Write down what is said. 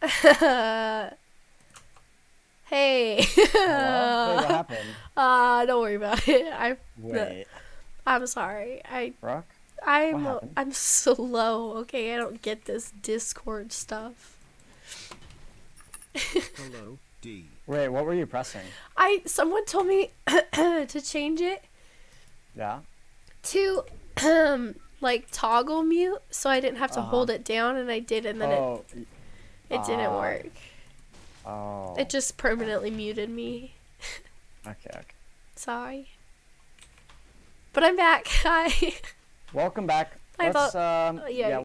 hey. Hello? Wait, what happened? Uh, don't worry about it. I, Wait, I'm sorry. I, Brooke? I'm, What happened? I'm slow. Okay, I don't get this Discord stuff. Hello, D. Wait, what were you pressing? I, someone told me to change it Yeah. to, um, like toggle mute, so I didn't have to Uh-huh. hold it down, and I did, and then oh. it, it didn't ah. work. Oh. It just permanently muted me. Okay. Okay. Sorry. But I'm back. Hi. Welcome back. I Let's thought- um. uh, yeah,